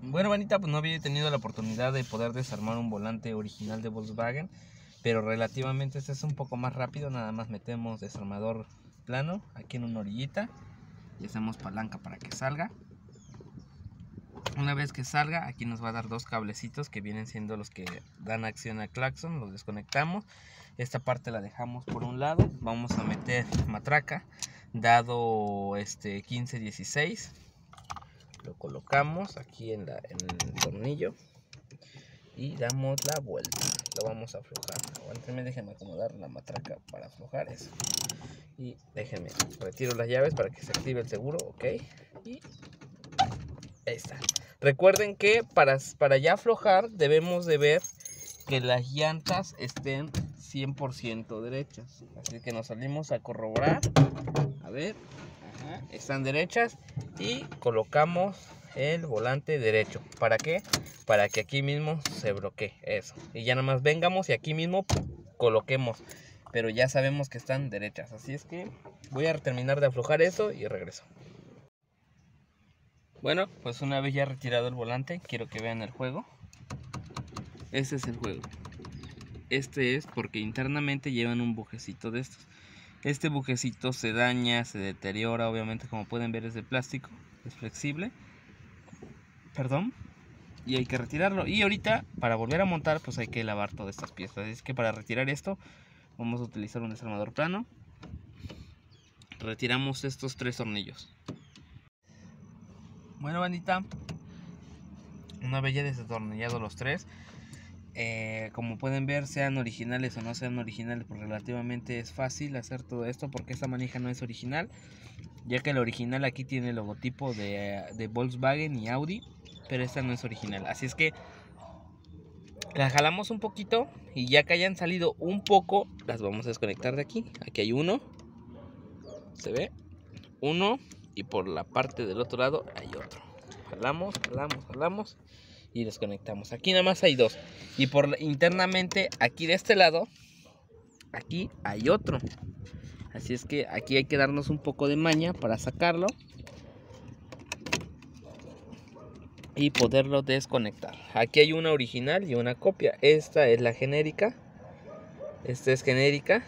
Bueno, Vanita, pues no había tenido la oportunidad de poder desarmar un volante original de Volkswagen, pero relativamente este es un poco más rápido, nada más metemos desarmador plano aquí en una orillita y hacemos palanca para que salga. Una vez que salga, aquí nos va a dar dos cablecitos que vienen siendo los que dan acción al claxon, los desconectamos. Esta parte la dejamos por un lado, vamos a meter matraca, dado este 15-16 lo colocamos aquí en, la, el tornillo y damos la vuelta. Lo vamos a aflojar. Aguántenme déjenme acomodar la matraca para aflojar eso. Y déjenme retiro las llaves para que se active el seguro ok. Y ahí está. Recuerden que para, para ya aflojar debemos de ver que las llantas estén 100% derechas. Así que nos salimos a corroborar. A ver están derechas y colocamos el volante derecho. ¿Para qué? Para que aquí mismo se bloquee eso. Y ya nada más vengamos y aquí mismo coloquemos. Pero ya sabemos que están derechas. Así es que voy a terminar de aflojar eso y regreso. Bueno, pues una vez ya retirado el volante, quiero que vean el juego. Este es el juego. Este es porque internamente llevan un bujecito de estos. Este bujecito se daña, se deteriora, obviamente como pueden ver es de plástico, es flexible. Perdón. Y hay que retirarlo. Y ahorita para volver a montar pues hay que lavar todas estas piezas. Es que para retirar esto vamos a utilizar un desarmador plano. Retiramos estos tres tornillos. Bueno bandita, una vez ya desatornillado los tres, eh, como pueden ver, sean originales o no sean originales, pues relativamente es fácil hacer todo esto porque esta manija no es original, ya que el original aquí tiene el logotipo de, de Volkswagen y Audi, pero esta no es original. Así es que la jalamos un poquito y ya que hayan salido un poco, las vamos a desconectar de aquí. Aquí hay uno, se ve, uno y por la parte del otro lado hay otro. Jalamos, jalamos, jalamos y desconectamos. Aquí nada más hay dos. Y por internamente aquí de este lado, aquí hay otro. Así es que aquí hay que darnos un poco de maña para sacarlo. Y poderlo desconectar. Aquí hay una original y una copia. Esta es la genérica. Esta es genérica.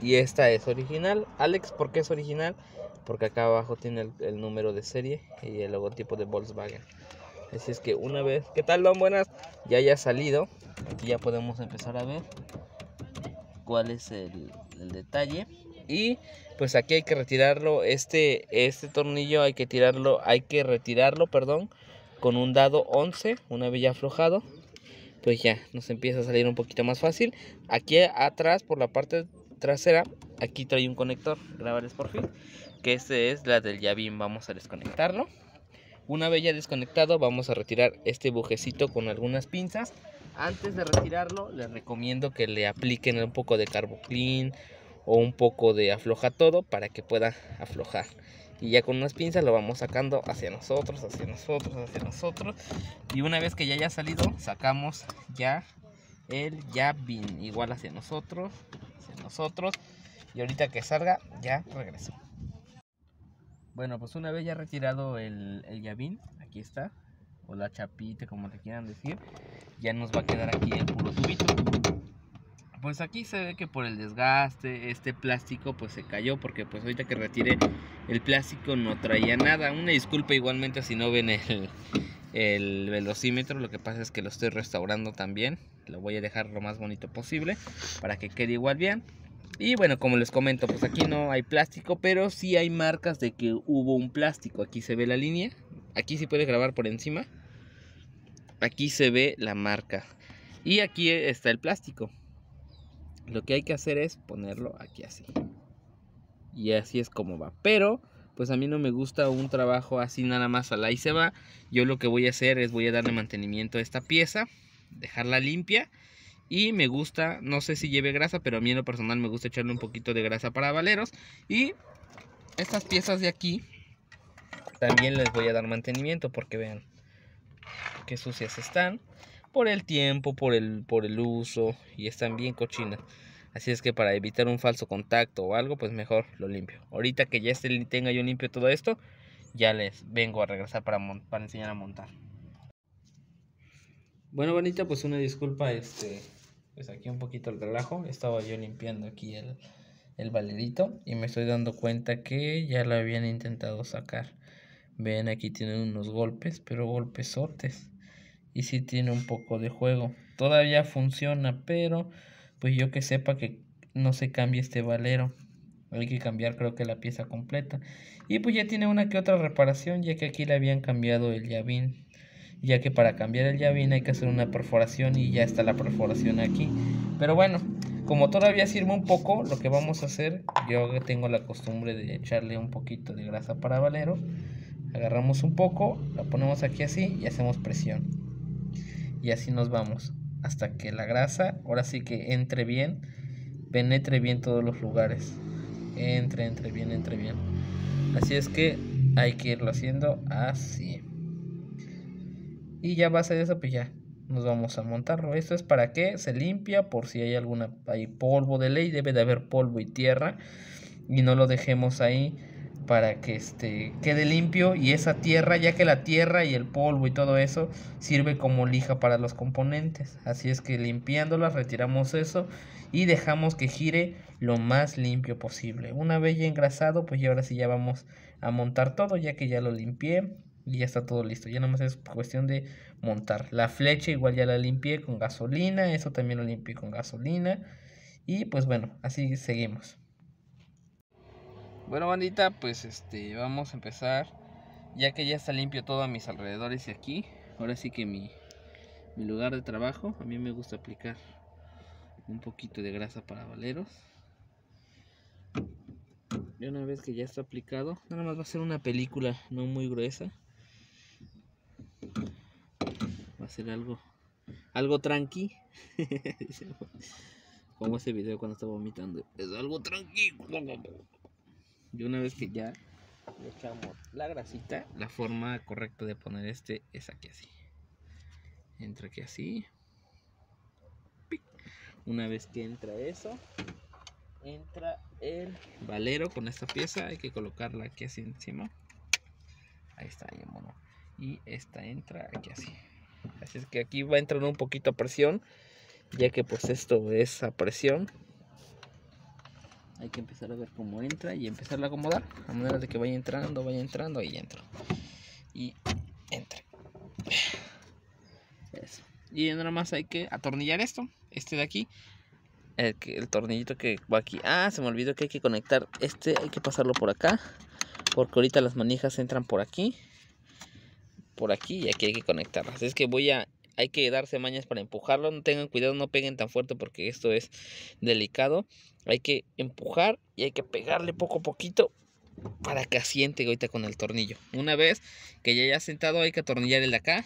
Y esta es original. Alex, ¿por qué es original? Porque acá abajo tiene el, el número de serie y el logotipo de Volkswagen. Así es que una vez, ¿qué tal Don? Buenas, ya haya salido, aquí ya podemos empezar a ver cuál es el, detalle. Y pues aquí hay que retirarlo, este, este tornillo hay que tirarlo, hay que retirarlo, perdón, con un dado 11, una vez ya aflojado. Pues ya nos empieza a salir un poquito más fácil. Aquí atrás, por la parte trasera, aquí trae un conector, grabarles por fin, que este es la del llavín, vamos a desconectarlo. Una vez ya desconectado vamos a retirar este bujecito con algunas pinzas. Antes de retirarlo les recomiendo que le apliquen un poco de carboclean o un poco de afloja todo para que pueda aflojar. Y ya con unas pinzas lo vamos sacando hacia nosotros, hacia nosotros, hacia nosotros. Y una vez que ya haya salido sacamos ya el llavín igual hacia nosotros, hacia nosotros. Y ahorita que salga ya regreso. Bueno, pues una vez ya retirado el, el llavín, aquí está, o la chapita, como le quieran decir, ya nos va a quedar aquí el puro tubito. Pues aquí se ve que por el desgaste, este plástico pues se cayó, porque pues ahorita que retiré el plástico no traía nada. Una disculpa igualmente si no ven el, el velocímetro, lo que pasa es que lo estoy restaurando también. Lo voy a dejar lo más bonito posible para que quede igual bien. Y bueno, como les comento, pues aquí no hay plástico, pero sí hay marcas de que hubo un plástico. Aquí se ve la línea. Aquí sí puede grabar por encima. Aquí se ve la marca. Y aquí está el plástico. Lo que hay que hacer es ponerlo aquí así. Y así es como va. Pero, pues a mí no me gusta un trabajo así nada más al ahí se va. Yo lo que voy a hacer es voy a darle mantenimiento a esta pieza. Dejarla limpia y me gusta, no sé si lleve grasa, pero a mí en lo personal me gusta echarle un poquito de grasa para valeros. Y estas piezas de aquí también les voy a dar mantenimiento porque vean qué sucias están. Por el tiempo, por el, por el uso y están bien cochinas. Así es que para evitar un falso contacto o algo, pues mejor lo limpio. Ahorita que ya esté, tenga yo limpio todo esto, ya les vengo a regresar para, para enseñar a montar. Bueno, bonita, pues una disculpa, este, pues aquí un poquito el relajo. Estaba yo limpiando aquí el, el valerito y me estoy dando cuenta que ya lo habían intentado sacar. Ven, aquí tienen unos golpes, pero golpesotes. Y sí tiene un poco de juego. Todavía funciona, pero pues yo que sepa que no se cambie este valero. Hay que cambiar creo que la pieza completa. Y pues ya tiene una que otra reparación, ya que aquí le habían cambiado el llavín. Ya que para cambiar el llavín hay que hacer una perforación y ya está la perforación aquí. Pero bueno, como todavía sirve un poco, lo que vamos a hacer, yo tengo la costumbre de echarle un poquito de grasa para valero. Agarramos un poco, la ponemos aquí así y hacemos presión. Y así nos vamos. Hasta que la grasa, ahora sí que entre bien, penetre bien todos los lugares. Entre, entre bien, entre bien. Así es que hay que irlo haciendo así. Y ya a ser eso, pues ya nos vamos a montarlo. Esto es para que se limpia por si hay alguna hay polvo de ley, debe de haber polvo y tierra y no lo dejemos ahí para que este quede limpio y esa tierra, ya que la tierra y el polvo y todo eso sirve como lija para los componentes. Así es que limpiándolas retiramos eso y dejamos que gire lo más limpio posible. Una vez ya engrasado, pues ya ahora sí ya vamos a montar todo, ya que ya lo limpié y ya está todo listo. Ya nada más es cuestión de montar. La flecha igual ya la limpié con gasolina, eso también lo limpié con gasolina. Y pues bueno, así seguimos. Bueno, bandita, pues este, vamos a empezar. Ya que ya está limpio todo a mis alrededores y aquí. Ahora sí que mi, mi lugar de trabajo, a mí me gusta aplicar un poquito de grasa para valeros. Y una vez que ya está aplicado, nada más va a ser una película no muy gruesa. Ser algo algo tranqui. Como ese video cuando estaba vomitando. Es algo tranqui. Y una vez que ya le echamos la grasita, la forma correcta de poner este es aquí así. Entra aquí así. Una vez que entra eso, entra el valero con esta pieza. Hay que colocarla aquí así encima. Ahí está, ahí mono. Y esta entra aquí así. Así es que aquí va a entrar un poquito a presión. Ya que pues esto es a presión. Hay que empezar a ver cómo entra y empezarla a acomodar. A manera de que vaya entrando, vaya entrando. Ahí entra. Y entre. Y nada más hay que atornillar esto. Este de aquí el, el, tornillito que va aquí. Ah, se me olvidó que hay que conectar este, hay que pasarlo por acá. Porque ahorita las manijas entran por aquí. Por aquí y aquí hay que conectarlas. Es que voy a, hay que darse mañas para empujarlo. No tengan cuidado, no peguen tan fuerte porque esto es delicado. Hay que empujar y hay que pegarle poco a poquito para que asiente ahorita con el tornillo. Una vez que ya haya sentado hay que atornillar el de acá.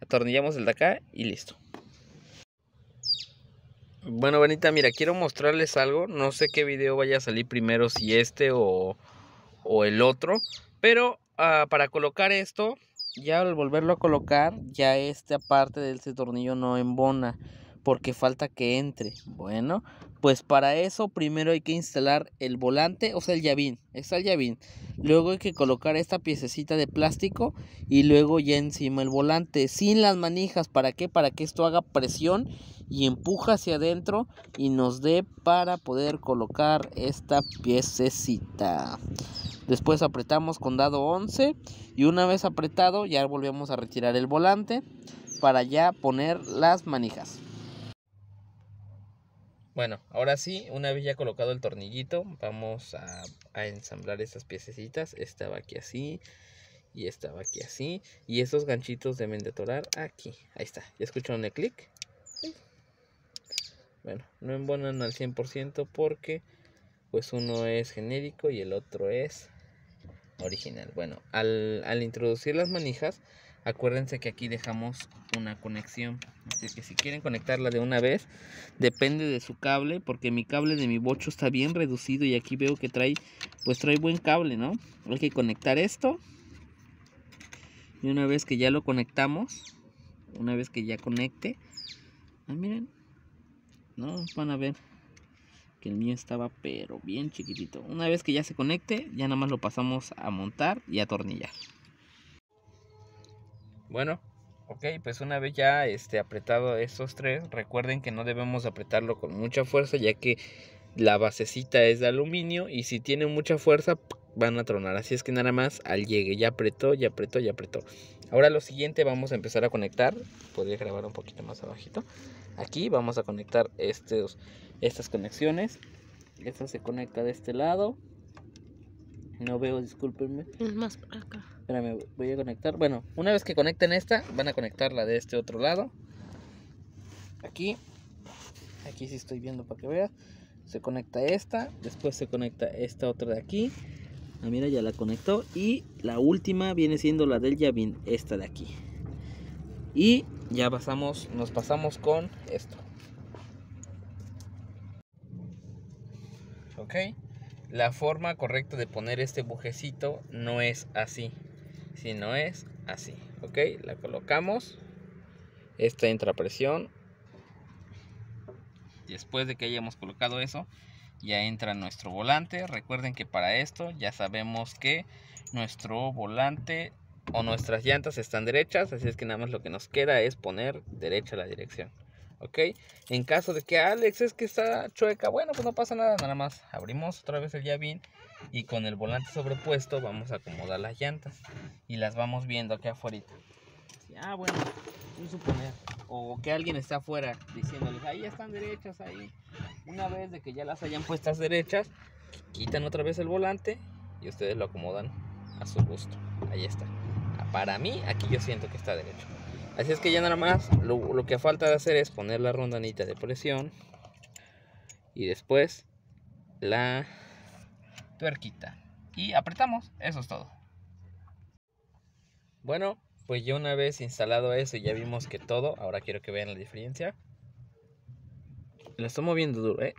Atornillamos el de acá y listo. Bueno, Benita, mira, quiero mostrarles algo. No sé qué video vaya a salir primero, si este o, o el otro. Pero uh, para colocar esto, ya al volverlo a colocar, ya esta parte de este tornillo no embona. Porque falta que entre. Bueno, pues para eso primero hay que instalar el volante, o sea el llavín. Está el llavín. Luego hay que colocar esta piececita de plástico y luego ya encima el volante. Sin las manijas. ¿Para qué? Para que esto haga presión y empuja hacia adentro y nos dé para poder colocar esta piececita. Después apretamos con dado 11 y una vez apretado ya volvemos a retirar el volante para ya poner las manijas. Bueno, ahora sí, una vez ya colocado el tornillito, vamos a, ensamblar estas piececitas. Esta va aquí así y esta va aquí así. Y estos ganchitos deben de atorar aquí. Ahí está, ¿ya escucharon el clic? Bueno, no embonan al 100% porque pues uno es genérico y el otro es original. Bueno, al, al, introducir las manijas, acuérdense que aquí dejamos una conexión. Así que si quieren conectarla de una vez, depende de su cable, porque mi cable de mi bocho está bien reducido y aquí veo que trae, pues trae buen cable, ¿no? Hay que conectar esto. Y una vez que ya lo conectamos, una vez que ya conecte, ah, miren, no van a ver que el mío estaba pero bien chiquitito una vez que ya se conecte ya nada más lo pasamos a montar y a atornillar bueno Ok, pues una vez ya este, apretado estos tres, recuerden que no debemos apretarlo con mucha fuerza ya que la basecita es de aluminio y si tiene mucha fuerza van a tronar. Así es que nada más al llegue, ya apretó, ya apretó, ya apretó. Ahora lo siguiente vamos a empezar a conectar. Podría grabar un poquito más abajito. Aquí vamos a conectar estos, estas conexiones. Esta se conecta de este lado. No veo, discúlpenme. Es más para acá. Espérame, voy a conectar. Bueno, una vez que conecten esta, van a conectar la de este otro lado. Aquí. Aquí sí estoy viendo para que veas. Se conecta esta. Después se conecta esta otra de aquí. Ah, mira, ya la conectó. Y la última viene siendo la del Yavin, esta de aquí. Y ya pasamos, nos pasamos con esto. La forma correcta de poner este bujecito no es así, sino es así. Ok, la colocamos. Esta entra a presión. Después de que hayamos colocado eso, ya entra nuestro volante. Recuerden que para esto ya sabemos que nuestro volante o nuestras llantas están derechas, así es que nada más lo que nos queda es poner derecha la dirección. ¿Ok? En caso de que Alex es que está chueca, bueno, pues no pasa nada, nada más abrimos otra vez el llavín y con el volante sobrepuesto vamos a acomodar las llantas y las vamos viendo aquí afuera. Ah, bueno, suponer. O que alguien está afuera diciéndoles, ahí están derechas, ahí. Una vez de que ya las hayan puestas derechas, quitan otra vez el volante y ustedes lo acomodan a su gusto. Ahí está. Para mí, aquí yo siento que está derecho. Así es que ya nada más lo, que falta de hacer es poner la rondanita de presión y después la tuerquita y apretamos, eso es todo. Bueno, pues ya una vez instalado eso y ya vimos que todo, ahora quiero que vean la diferencia. La estoy moviendo duro, ¿eh?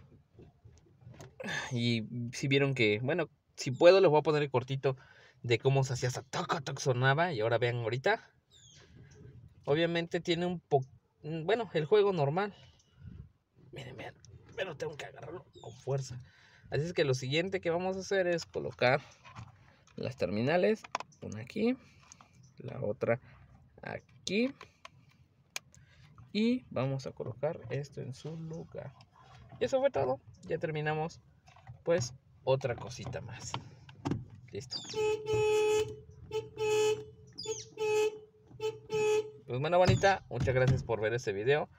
Y si vieron que, bueno, si puedo les voy a poner el cortito de cómo se hacía hasta toco, toco sonaba y ahora vean ahorita Obviamente tiene un poco, mm, bueno, el juego normal. Miren, miren, pero tengo que agarrarlo con fuerza. Así es que lo siguiente que vamos a hacer es colocar las terminales. Una aquí, la otra aquí. Y vamos a colocar esto en su lugar. Y eso fue todo. Ya terminamos. Pues otra cosita más. Listo. Pues bueno, bonita, muchas gracias por ver este video.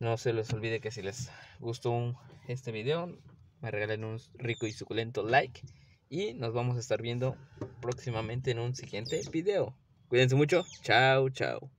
No se les olvide que si les gustó este video, me regalen un rico y suculento like. Y nos vamos a estar viendo próximamente en un siguiente video. Cuídense mucho. Chao, chao.